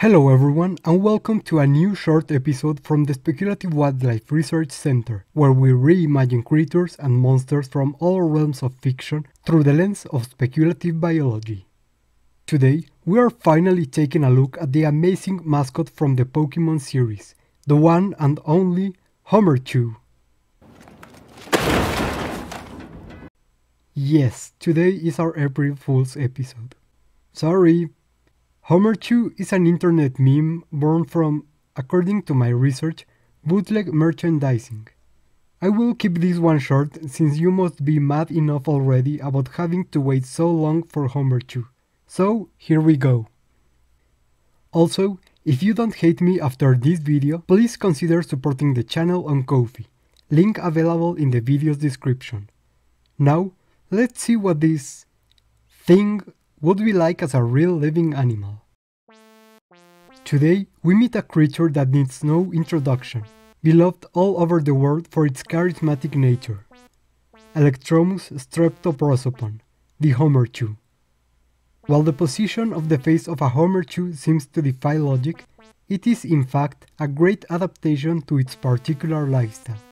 Hello everyone and welcome to a new short episode from the Speculative Wildlife Research Center, where we reimagine creatures and monsters from all realms of fiction through the lens of speculative biology. Today, we are finally taking a look at the amazing mascot from the Pokemon series, the one and only Homerchu. Yes, today is our April Fool's episode. Sorry, Homerchu is an internet meme born from, according to my research, bootleg merchandising. I will keep this one short since you must be mad enough already about having to wait so long for Homerchu. So, here we go. Also, if you don't hate me after this video, please consider supporting the channel on Ko-fi. Link available in the video's description. Now, let's see what this thing would we like as a real living animal. Today, we meet a creature that needs no introduction, beloved all over the world for its charismatic nature. Electromus streptoprosopon, the Homerchu. While the position of the face of a Homerchu seems to defy logic, it is in fact a great adaptation to its particular lifestyle.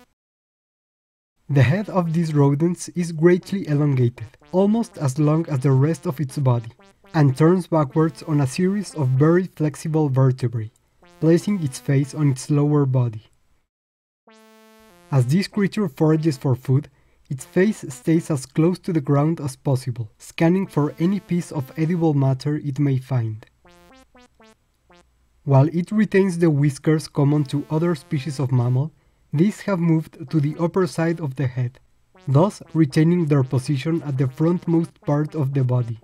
The head of these rodents is greatly elongated, almost as long as the rest of its body, and turns backwards on a series of very flexible vertebrae, placing its face on its lower body. As this creature forages for food, its face stays as close to the ground as possible, scanning for any piece of edible matter it may find. While it retains the whiskers common to other species of mammal, these have moved to the upper side of the head, thus retaining their position at the frontmost part of the body.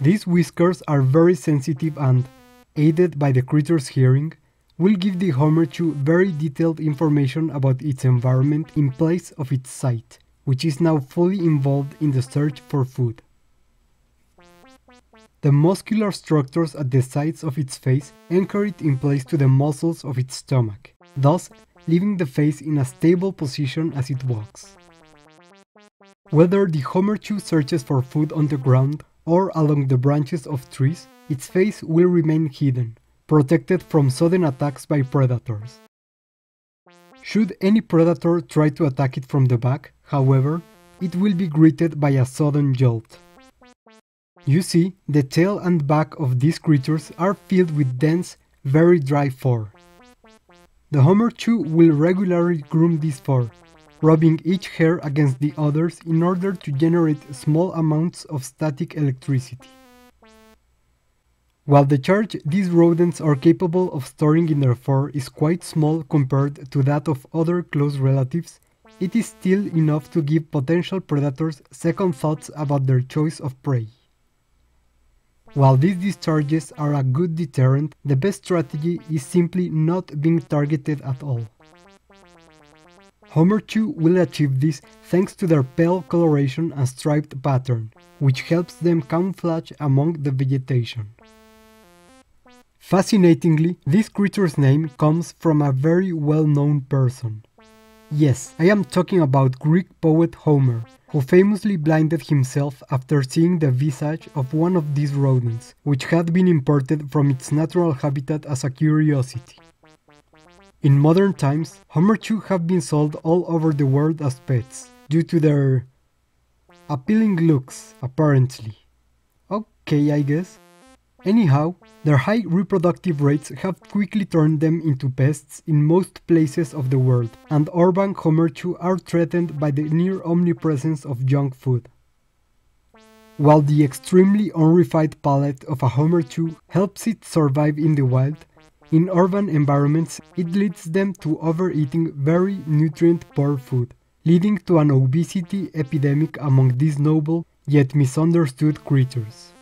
These whiskers are very sensitive and, aided by the creature's hearing, will give the Homerchu very detailed information about its environment in place of its sight, which is now fully involved in the search for food. The muscular structures at the sides of its face anchor it in place to the muscles of its stomach, thus leaving the face in a stable position as it walks. Whether the Homerchu searches for food on the ground or along the branches of trees, its face will remain hidden, protected from sudden attacks by predators. Should any predator try to attack it from the back, however, it will be greeted by a sudden jolt. You see, the tail and back of these creatures are filled with dense, very dry fur. The Homerchu will regularly groom this fur, rubbing each hair against the others in order to generate small amounts of static electricity. While the charge these rodents are capable of storing in their fur is quite small compared to that of other close relatives, it is still enough to give potential predators second thoughts about their choice of prey. While these discharges are a good deterrent, the best strategy is simply not being targeted at all. Homerchu will achieve this thanks to their pale coloration and striped pattern, which helps them camouflage among the vegetation. Fascinatingly, this creature's name comes from a very well-known person. Yes, I am talking about Greek poet Homer, who famously blinded himself after seeing the visage of one of these rodents, which had been imported from its natural habitat as a curiosity. In modern times, Homer Homerchu have been sold all over the world as pets, due to their appealing looks, apparently. Okay, I guess. Anyhow, their high reproductive rates have quickly turned them into pests in most places of the world, and urban Homerchu are threatened by the near omnipresence of junk food. While the extremely unrefined palate of a Homerchu helps it survive in the wild, in urban environments, it leads them to overeating very nutrient-poor food, leading to an obesity epidemic among these noble yet misunderstood creatures.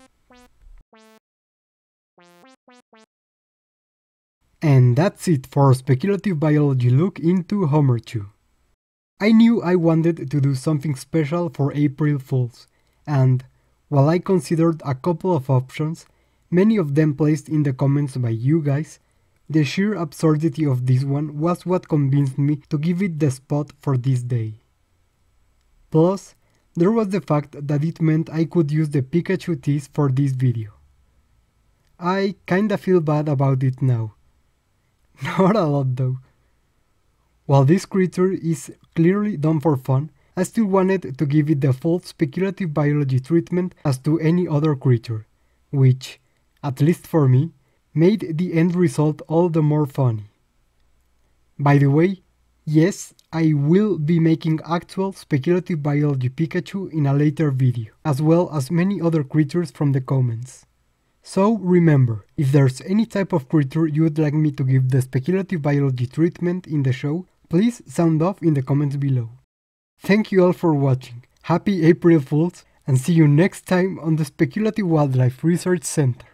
And that's it for speculative biology look into Homerchu. I knew I wanted to do something special for April Fools, and while I considered a couple of options, many of them placed in the comments by you guys, the sheer absurdity of this one was what convinced me to give it the spot for this day. Plus, there was the fact that it meant I could use the Pikachu tease for this video. I kinda feel bad about it now. Not a lot though. While this creature is clearly done for fun, I still wanted to give it the full speculative biology treatment as to any other creature, which, at least for me, made the end result all the more funny. By the way, yes, I will be making actual speculative biology Pikachu in a later video, as well as many other creatures from the comments. So remember, if there's any type of creature you would like me to give the speculative biology treatment in the show, please sound off in the comments below. Thank you all for watching, happy April Fools, and see you next time on the Speculative Wildlife Research Center.